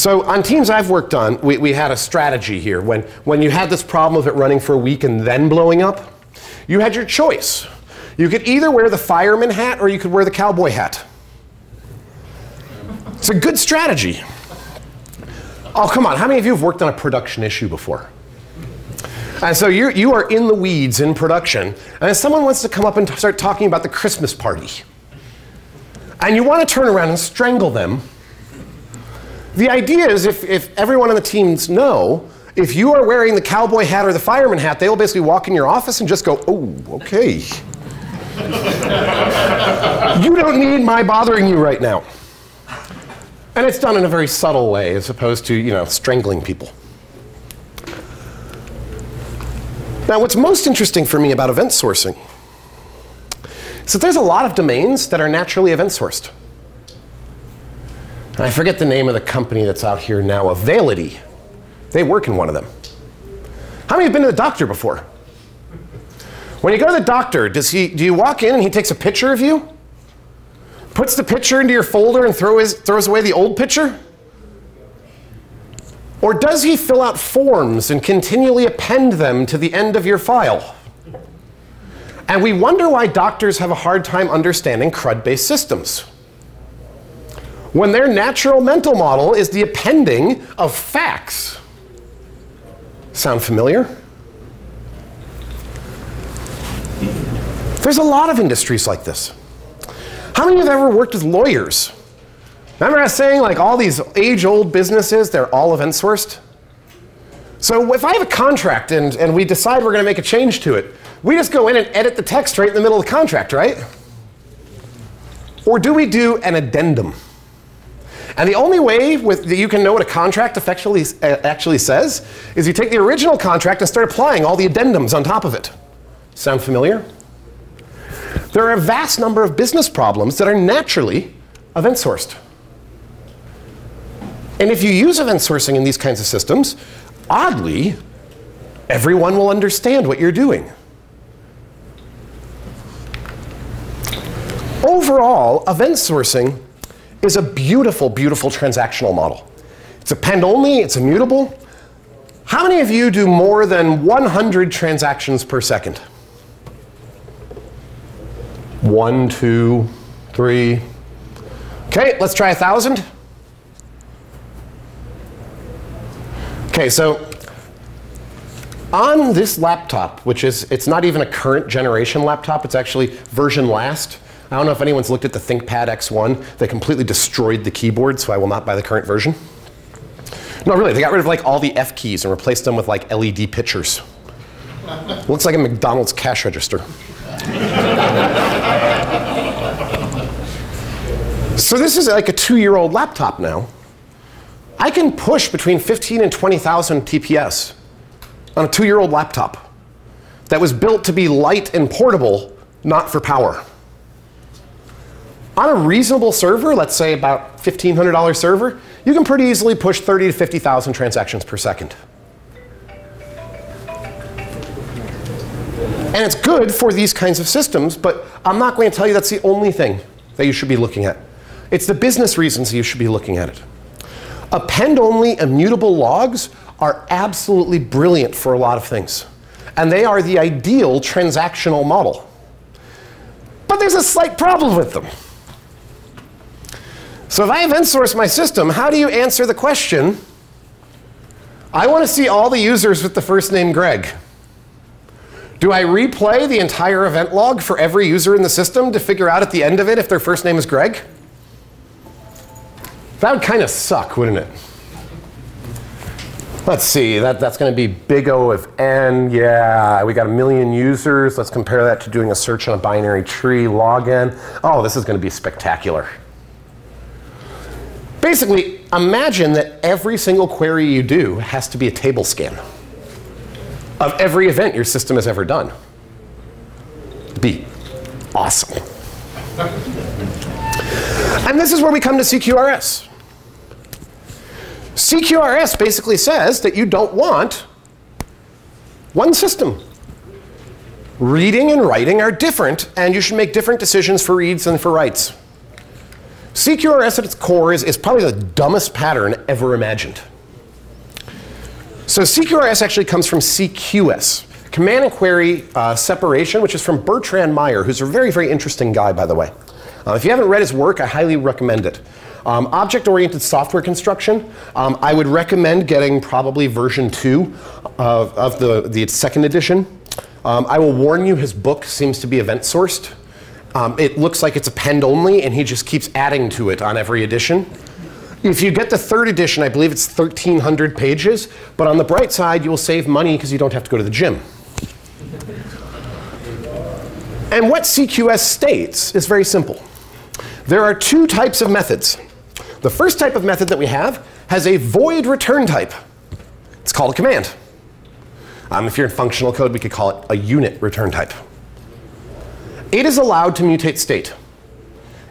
So on teams I've worked on, we, we had a strategy here. When, when you had this problem of it running for a week and then blowing up, you had your choice. You could either wear the fireman hat or you could wear the cowboy hat. It's a good strategy. Oh, come on. How many of you have worked on a production issue before? And so you're, you are in the weeds in production, and someone wants to come up and start talking about the Christmas party. And you want to turn around and strangle them. The idea is if, if everyone on the teams know, if you are wearing the cowboy hat or the fireman hat, they will basically walk in your office and just go, oh, okay. you don't need my bothering you right now. And it's done in a very subtle way as opposed to, you know, strangling people. Now, what's most interesting for me about event sourcing is that there's a lot of domains that are naturally event sourced. I forget the name of the company that's out here now, Availity. They work in one of them. How many have been to the doctor before? When you go to the doctor, does he, do you walk in and he takes a picture of you? Puts the picture into your folder and throw his, throws away the old picture? Or does he fill out forms and continually append them to the end of your file? And we wonder why doctors have a hard time understanding CRUD-based systems. When their natural mental model is the appending of facts. Sound familiar? There's a lot of industries like this. How many of you have ever worked with lawyers? Remember I was saying like all these age-old businesses, they're all event sourced? So if I have a contract and, and we decide we're going to make a change to it, we just go in and edit the text right in the middle of the contract, right? Or do we do an addendum? And the only way with, that you can know what a contract effectually, uh, actually says is you take the original contract and start applying all the addendums on top of it. Sound familiar? There are a vast number of business problems that are naturally event sourced. And if you use event sourcing in these kinds of systems, oddly, everyone will understand what you're doing. Overall, event sourcing is a beautiful, beautiful transactional model. It's append only, it's immutable. How many of you do more than 100 transactions per second? One, two, three. OK, let's try a 1,000. Okay, so on this laptop, which is, it's not even a current generation laptop, it's actually version last. I don't know if anyone's looked at the ThinkPad X1. They completely destroyed the keyboard, so I will not buy the current version. No, really, they got rid of like all the F keys and replaced them with like LED pictures. Looks like a McDonald's cash register. so this is like a two-year-old laptop now. I can push between 15 and 20,000 TPS on a two-year-old laptop that was built to be light and portable, not for power. On a reasonable server, let's say about $1,500 server, you can pretty easily push 30 to 50,000 transactions per second. And it's good for these kinds of systems, but I'm not going to tell you that's the only thing that you should be looking at. It's the business reasons you should be looking at it. Append-only immutable logs are absolutely brilliant for a lot of things. And they are the ideal transactional model. But there's a slight problem with them. So if I event source my system, how do you answer the question, I want to see all the users with the first name Greg. Do I replay the entire event log for every user in the system to figure out at the end of it if their first name is Greg? That would kind of suck, wouldn't it? Let's see, that, that's going to be big O of n. Yeah, we got a million users. Let's compare that to doing a search on a binary tree, log n. Oh, this is going to be spectacular. Basically, imagine that every single query you do has to be a table scan of every event your system has ever done. Be awesome. and this is where we come to CQRS. CQRS basically says that you don't want one system. Reading and writing are different, and you should make different decisions for reads than for writes. CQRS at its core is, is probably the dumbest pattern ever imagined. So CQRS actually comes from CQS, Command and Query uh, Separation, which is from Bertrand Meyer, who's a very, very interesting guy, by the way. Uh, if you haven't read his work, I highly recommend it. Um, Object-oriented software construction, um, I would recommend getting probably version 2 of, of the, the second edition. Um, I will warn you, his book seems to be event-sourced. Um, it looks like it's append only, and he just keeps adding to it on every edition. If you get the third edition, I believe it's 1,300 pages, but on the bright side, you will save money because you don't have to go to the gym. And what CQS states is very simple. There are two types of methods. The first type of method that we have has a void return type. It's called a command. Um, if you're in functional code, we could call it a unit return type. It is allowed to mutate state.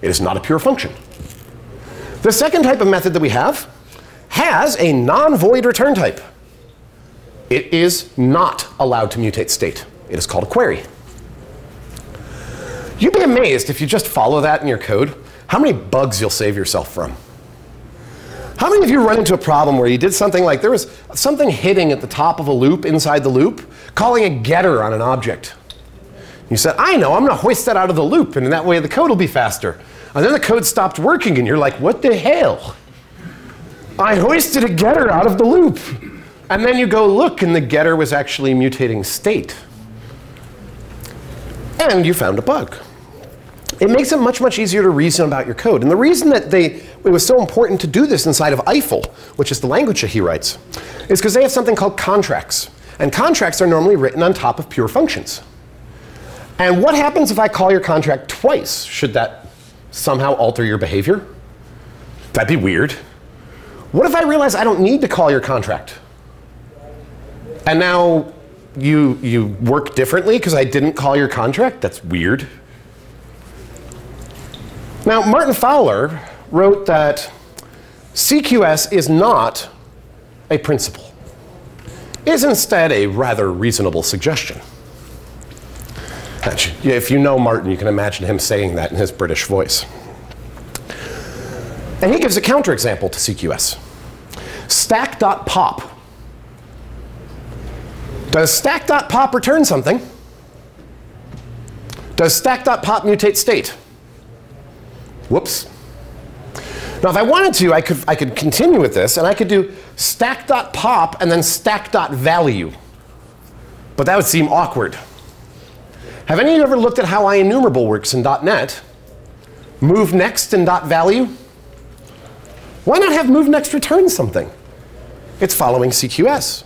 It is not a pure function. The second type of method that we have has a non-void return type. It is not allowed to mutate state. It is called a query. You'd be amazed if you just follow that in your code, how many bugs you'll save yourself from. How many of you run into a problem where you did something like there was something hitting at the top of a loop inside the loop, calling a getter on an object? You said, I know, I'm going to hoist that out of the loop, and in that way the code will be faster. And then the code stopped working, and you're like, what the hell? I hoisted a getter out of the loop. And then you go look, and the getter was actually mutating state. And you found a bug it makes it much, much easier to reason about your code. And the reason that they, it was so important to do this inside of Eiffel, which is the language that he writes, is because they have something called contracts. And contracts are normally written on top of pure functions. And what happens if I call your contract twice? Should that somehow alter your behavior? That'd be weird. What if I realize I don't need to call your contract? And now you, you work differently because I didn't call your contract? That's weird. Now, Martin Fowler wrote that CQS is not a principle. It is instead a rather reasonable suggestion. If you know Martin, you can imagine him saying that in his British voice. And he gives a counterexample to CQS. Stack.pop. Does stack.pop return something? Does stack.pop mutate state? Whoops. Now, if I wanted to, I could, I could continue with this, and I could do stack.pop and then stack.value. But that would seem awkward. Have any of you ever looked at how IEnumerable works in .NET? Move next and .value? Why not have move next return something? It's following CQS.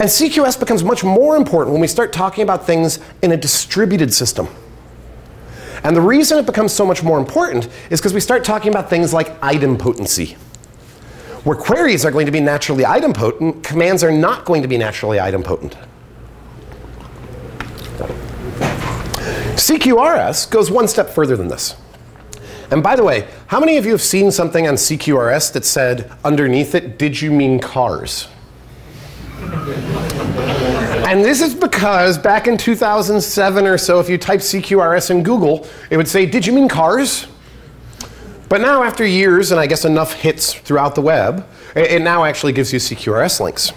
And CQS becomes much more important when we start talking about things in a distributed system. And the reason it becomes so much more important is because we start talking about things like idempotency. Where queries are going to be naturally idempotent, commands are not going to be naturally idempotent. CQRS goes one step further than this. And by the way, how many of you have seen something on CQRS that said underneath it, did you mean cars? And this is because back in 2007 or so, if you type CQRS in Google, it would say, Did you mean cars? But now, after years and I guess enough hits throughout the web, it now actually gives you CQRS links.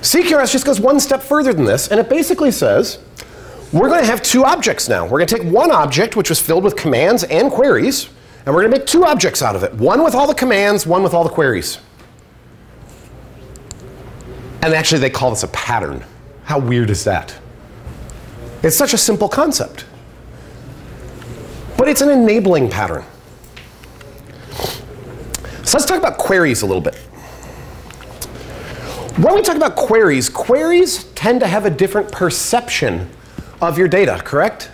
CQRS just goes one step further than this, and it basically says, we're going to have two objects now. We're going to take one object, which was filled with commands and queries, and we're going to make two objects out of it. One with all the commands, one with all the queries. And actually, they call this a pattern. How weird is that? It's such a simple concept. But it's an enabling pattern. So let's talk about queries a little bit. When we talk about queries, queries tend to have a different perception of your data, correct?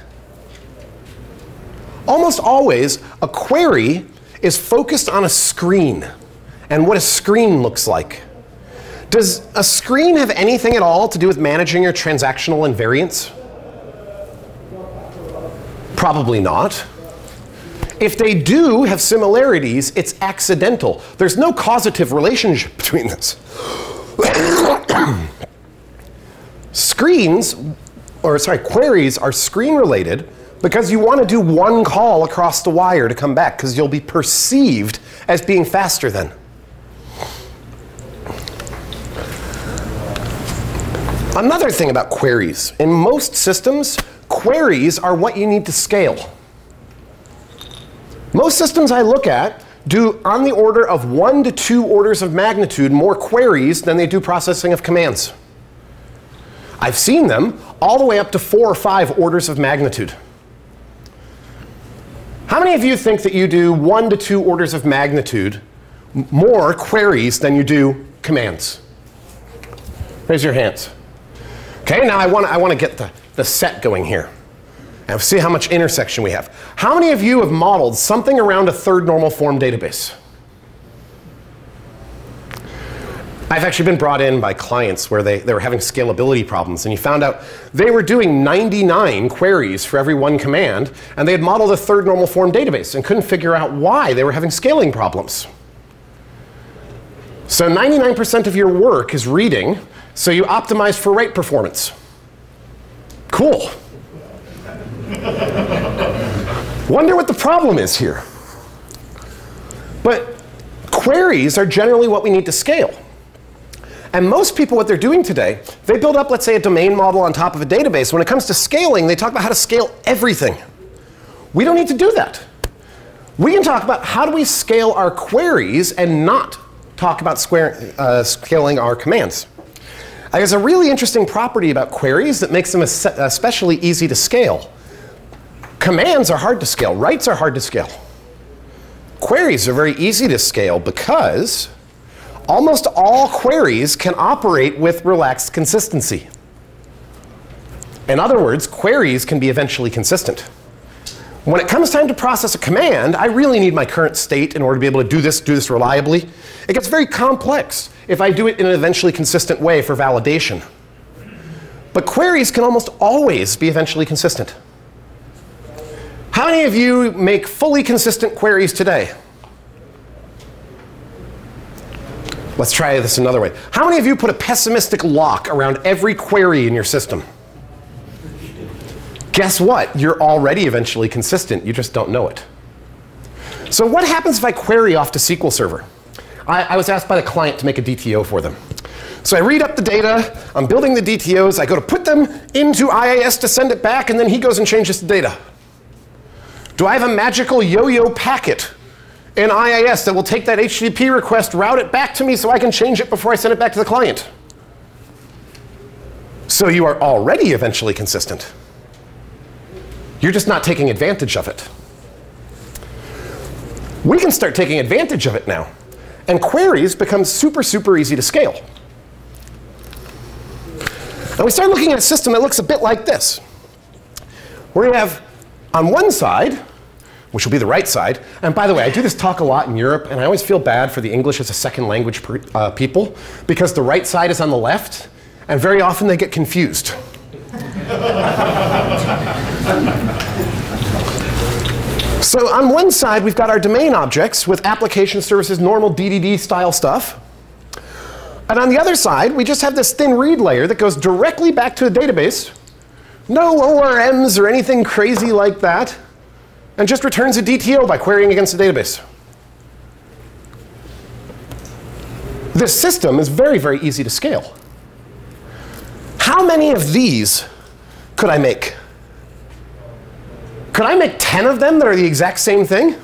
Almost always, a query is focused on a screen and what a screen looks like. Does a screen have anything at all to do with managing your transactional invariants? Probably not. If they do have similarities, it's accidental. There's no causative relationship between this. Screens, or sorry, queries are screen related because you want to do one call across the wire to come back because you'll be perceived as being faster then. Another thing about queries. In most systems, queries are what you need to scale. Most systems I look at do on the order of one to two orders of magnitude more queries than they do processing of commands. I've seen them all the way up to four or five orders of magnitude. How many of you think that you do one to two orders of magnitude more queries than you do commands? Raise your hands. Okay, now I want I want to get the, the set going here. And see how much intersection we have. How many of you have modeled something around a third normal form database? I've actually been brought in by clients where they, they were having scalability problems, and you found out they were doing 99 queries for every one command, and they had modeled a third normal form database and couldn't figure out why they were having scaling problems. So 99% of your work is reading, so you optimize for write performance. Cool. Wonder what the problem is here. But queries are generally what we need to scale. And most people, what they're doing today, they build up, let's say, a domain model on top of a database. When it comes to scaling, they talk about how to scale everything. We don't need to do that. We can talk about how do we scale our queries and not talk about square, uh, scaling our commands. There's a really interesting property about queries that makes them especially easy to scale. Commands are hard to scale. Writes are hard to scale. Queries are very easy to scale because almost all queries can operate with relaxed consistency. In other words, queries can be eventually consistent. When it comes time to process a command, I really need my current state in order to be able to do this, do this reliably. It gets very complex if I do it in an eventually consistent way for validation. But queries can almost always be eventually consistent. How many of you make fully consistent queries today? Let's try this another way. How many of you put a pessimistic lock around every query in your system? Guess what? You're already eventually consistent. You just don't know it. So what happens if I query off to SQL Server? I, I was asked by the client to make a DTO for them. So I read up the data, I'm building the DTOs, I go to put them into IIS to send it back, and then he goes and changes the data. Do I have a magical yo-yo packet in IIS that will take that HTTP request, route it back to me so I can change it before I send it back to the client? So you are already eventually consistent. You're just not taking advantage of it. We can start taking advantage of it now. And queries become super, super easy to scale. And we start looking at a system that looks a bit like this. Where you have on one side, which will be the right side, and by the way, I do this talk a lot in Europe, and I always feel bad for the English as a second language per, uh, people, because the right side is on the left, and very often they get confused. so on one side, we've got our domain objects with application services, normal DDD style stuff. And on the other side, we just have this thin read layer that goes directly back to the database no ORMs or anything crazy like that, and just returns a DTO by querying against the database. This system is very, very easy to scale. How many of these could I make? Could I make 10 of them that are the exact same thing?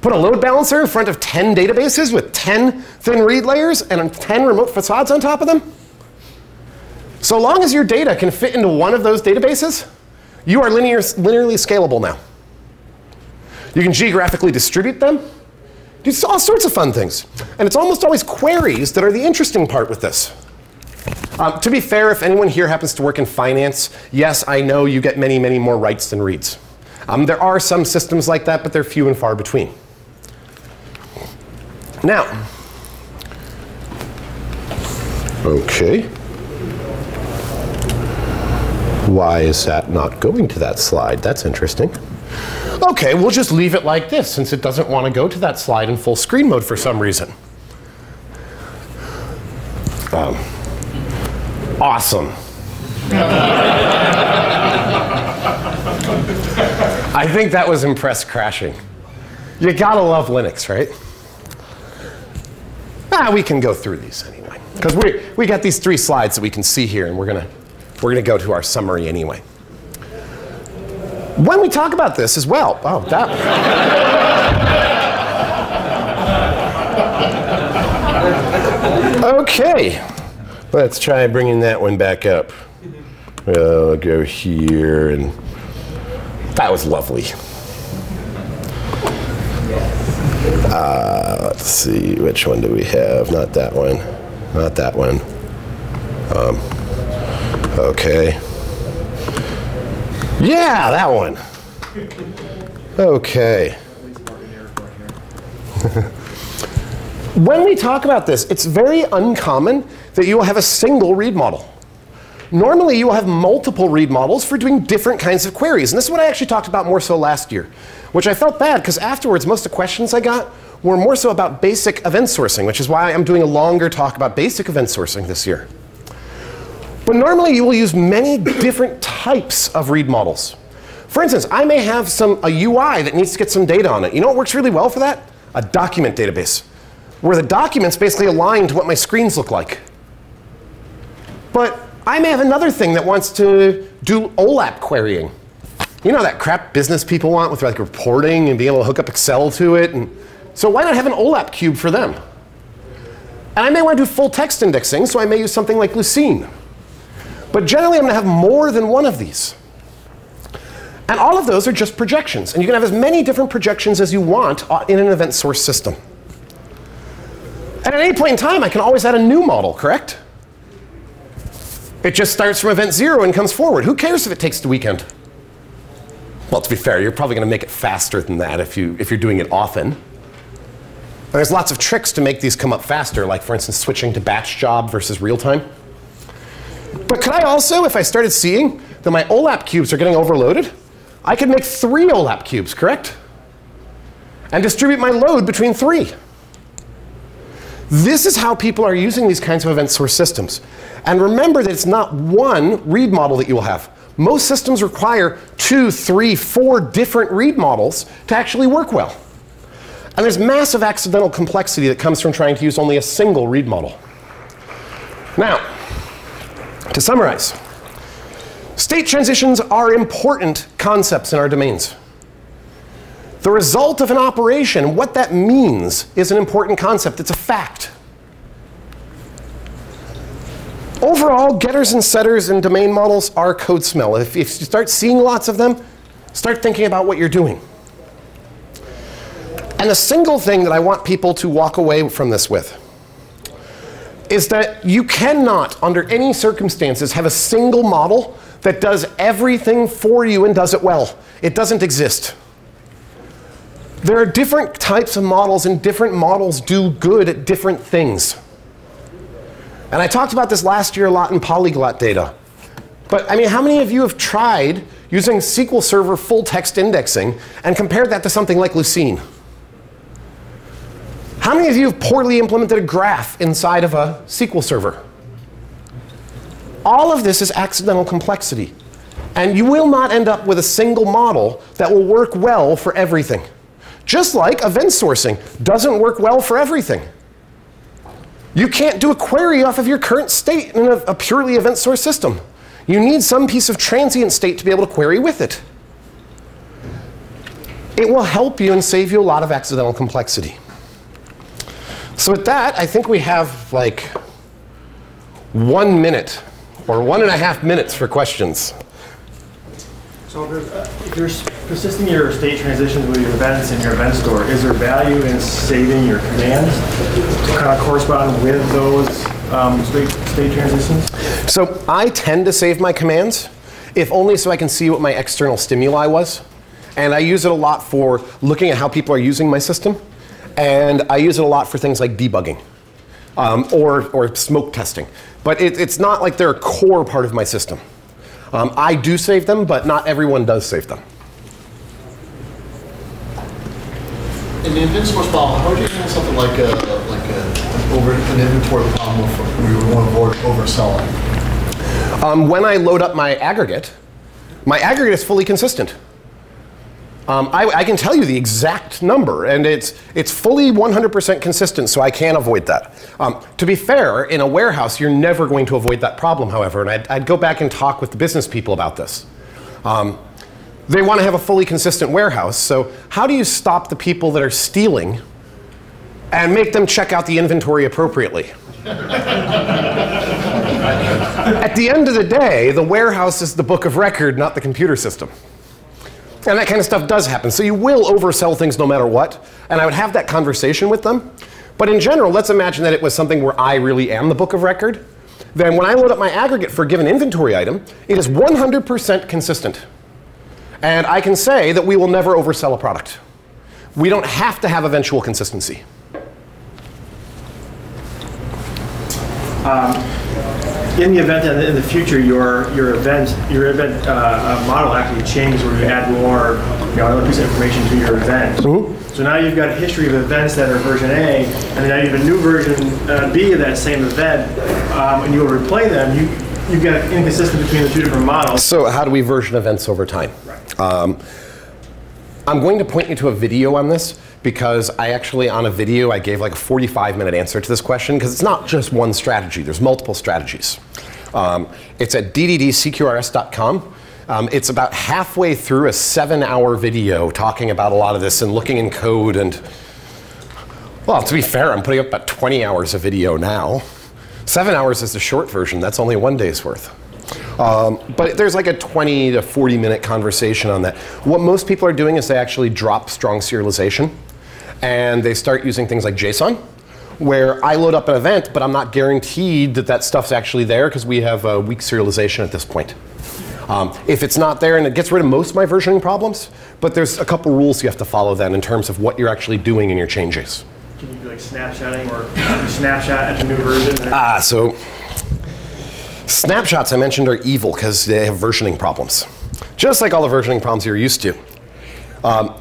Put a load balancer in front of 10 databases with 10 thin read layers and 10 remote facades on top of them? So long as your data can fit into one of those databases, you are linear, linearly scalable now. You can geographically distribute them. Do all sorts of fun things. And it's almost always queries that are the interesting part with this. Um, to be fair, if anyone here happens to work in finance, yes, I know you get many, many more writes than reads. Um, there are some systems like that, but they're few and far between. Now, OK. Why is that not going to that slide? That's interesting. OK, we'll just leave it like this since it doesn't want to go to that slide in full screen mode for some reason. Um, awesome. I think that was impress crashing. You gotta love Linux, right? Ah, we can go through these anyway. Because we, we got these three slides that we can see here, and we're gonna we're to go to our summary anyway. When we talk about this as well, oh, that. Okay, let's try bringing that one back up. We'll go here, and that was lovely. Uh, let's see, which one do we have? Not that one. Not that one. Um, okay. Yeah, that one. Okay. when we talk about this, it's very uncommon that you will have a single read model. Normally, you will have multiple read models for doing different kinds of queries. And this is what I actually talked about more so last year, which I felt bad because afterwards, most of the questions I got were more so about basic event sourcing, which is why I'm doing a longer talk about basic event sourcing this year. But normally, you will use many different types of read models. For instance, I may have some, a UI that needs to get some data on it. You know what works really well for that? A document database, where the documents basically align to what my screens look like. But I may have another thing that wants to do OLAP querying. You know that crap business people want with like reporting and being able to hook up Excel to it. And so why not have an OLAP cube for them? And I may want to do full text indexing, so I may use something like Lucene. But generally, I'm going to have more than one of these. And all of those are just projections. And you can have as many different projections as you want uh, in an event source system. And at any point in time, I can always add a new model, correct? It just starts from event zero and comes forward. Who cares if it takes the weekend? Well, to be fair, you're probably going to make it faster than that if, you, if you're doing it often. There's lots of tricks to make these come up faster, like, for instance, switching to batch job versus real time. But could I also, if I started seeing that my OLAP cubes are getting overloaded, I could make three OLAP cubes, correct? And distribute my load between three. This is how people are using these kinds of event source systems. And remember that it's not one read model that you will have. Most systems require two, three, four different read models to actually work well. And there's massive accidental complexity that comes from trying to use only a single read model. Now, to summarize, state transitions are important concepts in our domains. The result of an operation, what that means, is an important concept. It's a fact. Overall, getters and setters and domain models are code smell. If, if you start seeing lots of them, start thinking about what you're doing. And the single thing that I want people to walk away from this with is that you cannot, under any circumstances, have a single model that does everything for you and does it well. It doesn't exist. There are different types of models, and different models do good at different things. And I talked about this last year a lot in polyglot data. But I mean, how many of you have tried using SQL Server full text indexing and compared that to something like Lucene? How many of you have poorly implemented a graph inside of a SQL Server? All of this is accidental complexity. And you will not end up with a single model that will work well for everything. Just like event sourcing doesn't work well for everything. You can't do a query off of your current state in a, a purely event source system. You need some piece of transient state to be able to query with it. It will help you and save you a lot of accidental complexity. So with that, I think we have like one minute or one and a half minutes for questions. So if you're persisting your state transitions with your events in your event store, is there value in saving your commands to kind of correspond with those um, state, state transitions? So I tend to save my commands, if only so I can see what my external stimuli was. And I use it a lot for looking at how people are using my system. And I use it a lot for things like debugging um, or, or smoke testing. But it, it's not like they're a core part of my system. Um, I do save them, but not everyone does save them. In the source problem, how would you handle something like a, like a, over, an inventory problem where you would want to avoid overselling? Um, when I load up my aggregate, my aggregate is fully consistent. Um, I, I, can tell you the exact number, and it's, it's fully 100% consistent, so I can't avoid that. Um, to be fair, in a warehouse, you're never going to avoid that problem, however, and I'd, I'd go back and talk with the business people about this. Um, They want to have a fully consistent warehouse. So how do you stop the people that are stealing and make them check out the inventory appropriately? At the end of the day, the warehouse is the book of record, not the computer system. And that kind of stuff does happen. So you will oversell things no matter what. And I would have that conversation with them. But in general, let's imagine that it was something where I really am the book of record. Then when I load up my aggregate for a given inventory item, it is 100% consistent. And I can say that we will never oversell a product. We don't have to have eventual consistency. Um, In the event that in the future your your event your event uh, uh, model actually changes where you add more you know another piece of information to your event. So now you've got a history of events that are version A, and now you have a new version uh, B of that same event, um, and you will replay them. You you've got inconsistent between the two different models. So how do we version events over time? Um, I'm going to point you to a video on this because I actually, on a video, I gave like a 45 minute answer to this question because it's not just one strategy, there's multiple strategies. Um, it's at dddcqrs.com. Um, it's about halfway through a seven hour video talking about a lot of this and looking in code and, well, to be fair, I'm putting up about 20 hours of video now. Seven hours is the short version, that's only one day's worth. Um, but there's like a 20 to 40 minute conversation on that. What most people are doing is they actually drop strong serialization and they start using things like JSON, where I load up an event, but I'm not guaranteed that that stuff's actually there because we have a weak serialization at this point. Um, if it's not there, and it gets rid of most of my versioning problems, but there's a couple rules you have to follow then in terms of what you're actually doing in your changes. Can you do like snapshotting or snapshot at the new version? Ah, so snapshots I mentioned are evil because they have versioning problems. Just like all the versioning problems you're used to. Um,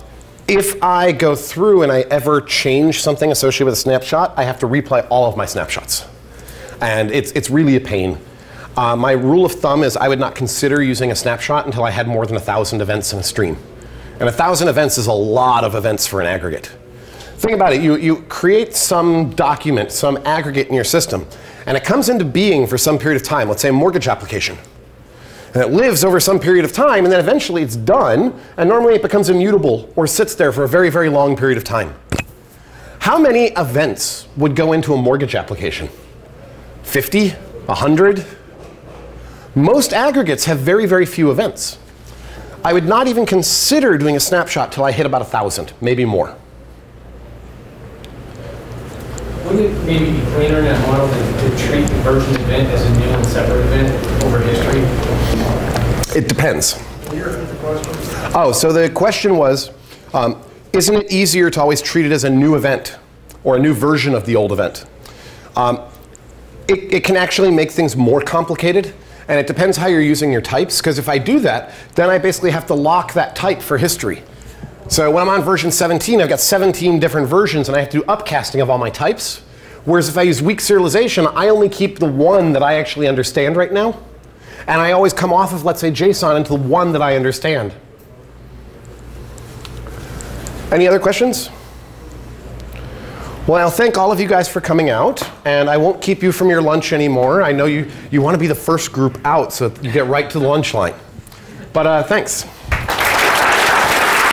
if I go through and I ever change something associated with a snapshot, I have to replay all of my snapshots. And it's, it's really a pain. Uh, my rule of thumb is I would not consider using a snapshot until I had more than 1,000 events in a stream. And 1,000 events is a lot of events for an aggregate. Think about it. You, you create some document, some aggregate in your system, and it comes into being for some period of time, let's say a mortgage application. And it lives over some period of time, and then eventually it's done, and normally it becomes immutable or sits there for a very, very long period of time. How many events would go into a mortgage application? 50? 100? Most aggregates have very, very few events. I would not even consider doing a snapshot till I hit about 1,000, maybe more. Wouldn't it maybe be cleaner in that model to, to treat the version event as a new and separate event over history? It depends. Oh, so the question was, um, isn't it easier to always treat it as a new event or a new version of the old event? Um, it, it can actually make things more complicated, and it depends how you're using your types, because if I do that, then I basically have to lock that type for history. So when I'm on version 17, I've got 17 different versions, and I have to do upcasting of all my types. Whereas if I use weak serialization, I only keep the one that I actually understand right now. And I always come off of, let's say, JSON into the one that I understand. Any other questions? Well, I'll thank all of you guys for coming out, and I won't keep you from your lunch anymore. I know you, you want to be the first group out, so you get right to the lunch line. But uh, thanks.